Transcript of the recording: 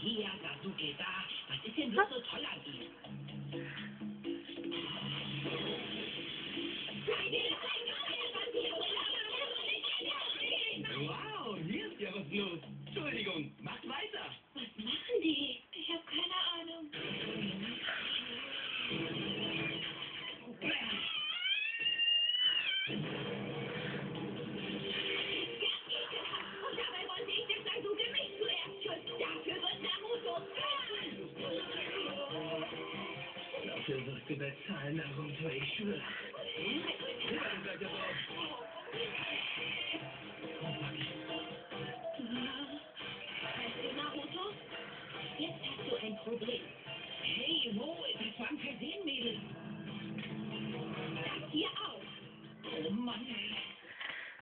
hier, Sasuke da. Was ist denn bloß so toll an ihm? Wow, hier ist ja was los. Entschuldigung, macht weiter. Was machen die? Ich habe keine Ahnung. Und gleich drauf. Weißt du, Naruto? Jetzt hast du ein Problem. Hey, wo? Das war ein Versehen, Mädel. Das hier auch. Oh Mann.